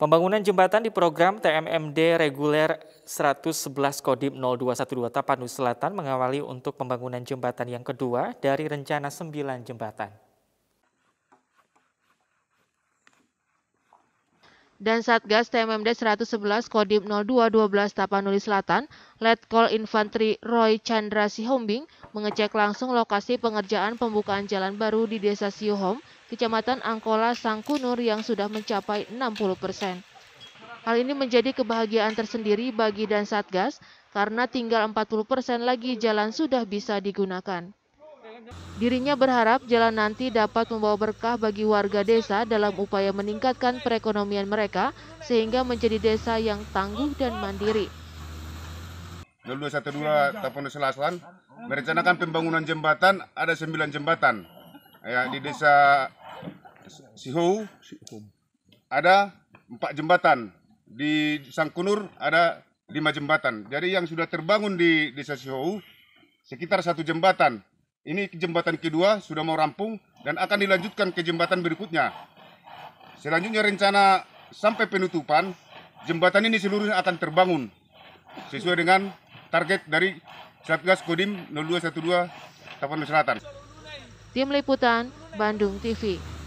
Pembangunan jembatan di program TMMD reguler 111 Kodim 0212 Tapanuli Selatan mengawali untuk pembangunan jembatan yang kedua dari rencana 9 jembatan. Dan Satgas TMMD 111 Kodim 0212 Tapanuli Selatan, Letkol Infanteri Roy Chandra Sihombing mengecek langsung lokasi pengerjaan pembukaan jalan baru di Desa Siuhom, Kecamatan Angkola, Sangkunur yang sudah mencapai 60 persen. Hal ini menjadi kebahagiaan tersendiri bagi dan Satgas karena tinggal 40 persen lagi jalan sudah bisa digunakan. Dirinya berharap jalan nanti dapat membawa berkah bagi warga desa dalam upaya meningkatkan perekonomian mereka sehingga menjadi desa yang tangguh dan mandiri. 0212 Tapanuli Selatan merencanakan pembangunan jembatan ada 9 jembatan. Ya di desa Sihou ada 4 jembatan. Di Sangkunur ada 5 jembatan. Jadi yang sudah terbangun di desa Sihou sekitar satu jembatan ini jembatan kedua sudah mau rampung dan akan dilanjutkan ke jembatan berikutnya. Selanjutnya rencana sampai penutupan, jembatan ini seluruhnya akan terbangun sesuai dengan target dari Satgas Kodim 0212 Tapanuli Selatan. Tim Liputan, Bandung TV.